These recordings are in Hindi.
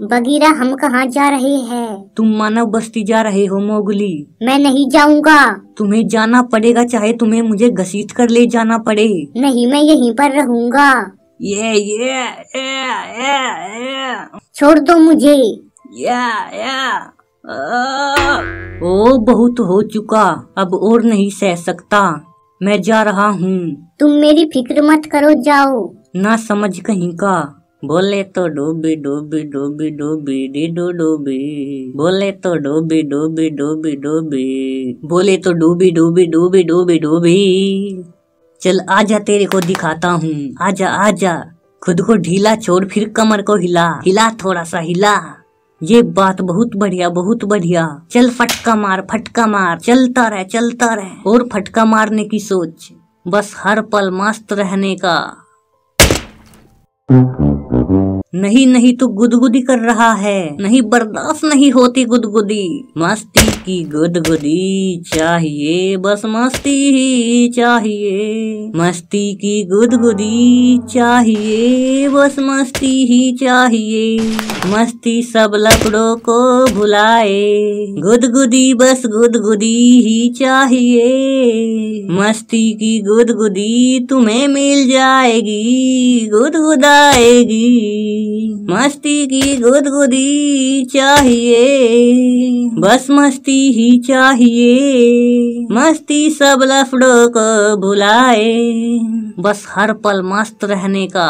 बगीरा हम कहाँ जा रहे हैं? तुम मानव बस्ती जा रहे हो मोगली। मैं नहीं जाऊँगा। तुम्हें जाना पड़ेगा चाहे तुम्हें मुझे घसीट कर ले जाना पड़े। नहीं मैं यहीं पर रहूँगा। ये ये ये ये ये। छोड़ दो मुझे। या या। ओ बहुत हो चुका अब और नहीं सह सकता। मैं जा रहा हूँ। तुम मेरी फ़िक्र मत करो जाओ। ना समझ कहीं का। बोले तो डोबी डोबी डोबी डोबी डी डो डोबी। बोले तो डोबी डोबी डोबी डोबी। बोले तो डूबी डूबी डूबी डूबी डूबी। चल आजा तेरे को दिखाता हूँ। आजा आजा। खुद को ढीला छोड़, फिर कमर को हिला। हिला, थोड़ा सा हिला। ये बात बहुत बढ़िया बहुत बढ़िया। चल फटका मार फटका मार। चलता रह चलता रह। और फटका मारने की सोच। बस हर पल मस्त रहने का। नहीं नहीं तो गुदगुदी कर रहा है। नहीं बर्दाश्त नहीं होती गुदगुदी। मस्ती की गुदगुदी चाहिए, बस मस्ती ही चाहिए। मस्ती की गुदगुदी चाहिए, बस मस्ती ही चाहिए। मस्ती सब लकड़ों को भुलाए गुदगुदी बस गुदगुदी ही चाहिए। मस्ती की गुदगुदी तुम्हें मिल जाएगी गुदगुदाएगी मस्ती की गुदगुदी चाहिए, बस मस्ती ही चाहिए। मस्ती सब लफड़ों को भुलाए। बस हर पल मस्त रहने का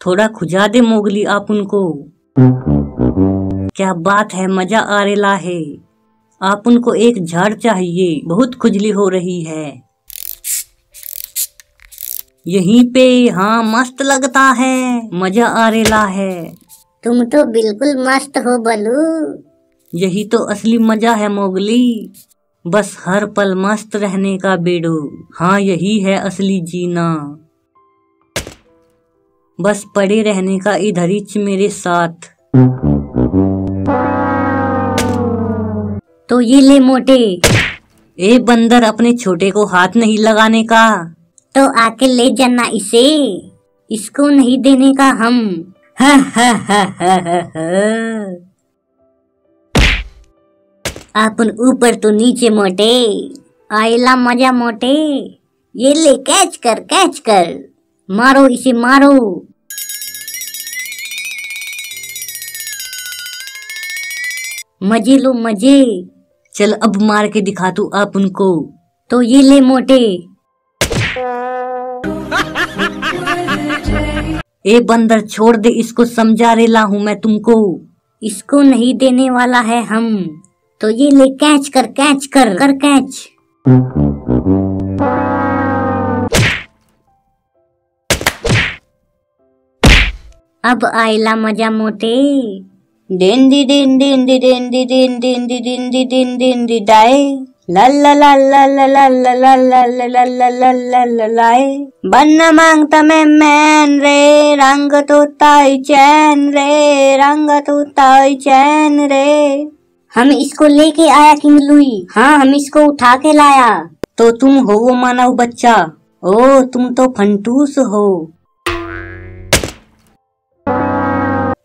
थोड़ा खुजा दे मोगली आप उनको क्या बात है, मज़ा आ रेला है। आप उनको एक झाड़ चाहिए, बहुत खुजली हो रही है। यहीं पे हाँ मस्त लगता है, मज़ा आ रेला है। तुम तो बिल्कुल मस्त हो बलू। यही तो असली मज़ा है मोगली। बस हर पल मस्त रहने का बेड़ो। हाँ यही है असली जीना। बस पड़े रहने का इधर ही मेरे साथ। तो ये ले मोटे। ए बंदर अपने छोटे को हाथ नहीं लगाने का। तो आके ले जाना इसे। इसको नहीं देने का हम। हा हा हा हा हा हा। अपन ऊपर तो नीचे मोटे। आयला मज़ा मोटे। ये ले कैच कर कैच कर। मारो, इसे मारो। मज़े लो मज़े। चल अब मार के दिखा तू आप उनको तो ये ले मोटे। ए बंदर छोड़ दे, इसको समझा रेला हूँ मैं तुमको। इसको नहीं देने वाला है हम। तो ये ले कैच कर कैच कर कर कैच अब आयला मज़ा मोटे दिन दी दिन दिन दी दिन दी दिन दिन दी दिन दी दिन दिन दी डाए बनना माँगता मैं मैन रे रंग तो ताई चैन रे रंग तो ताई चैन रे हम इसको लेके आया किंग लुई। हाँ हम इसको उठा के लाया। तो तुम हो वो मानव बच्चा। ओ तुम तो फंटूस हो।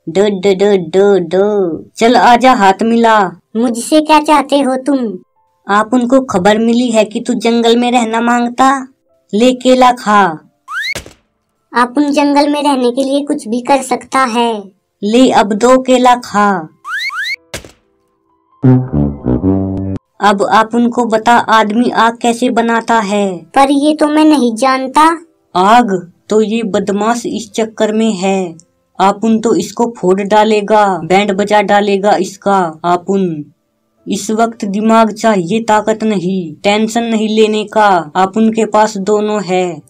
डो डो डो डो डो। चल आजा हाथ मिला। मुझसे क्या चाहते हो तुम? आप उनको खबर मिली है कि तू जंगल में रहना माँगता? ले केला खा। आप उन जंगल में रहने के लिए कुछ भी कर सकता है। ले अब दो केला खा। अब आप उनको बता आदमी आग कैसे बनाता है? पर ये तो मैं नहीं जानता। आग तो ये बदमाश इस चक्कर में है। आपुन तो इसको फोड़ डालेगा बैंड बजा डालेगा इसका। आपुन इस वक्त दिमाग चाहिए ताकत नहीं टेंशन नहीं लेने का। आपुन के पास दोनों है।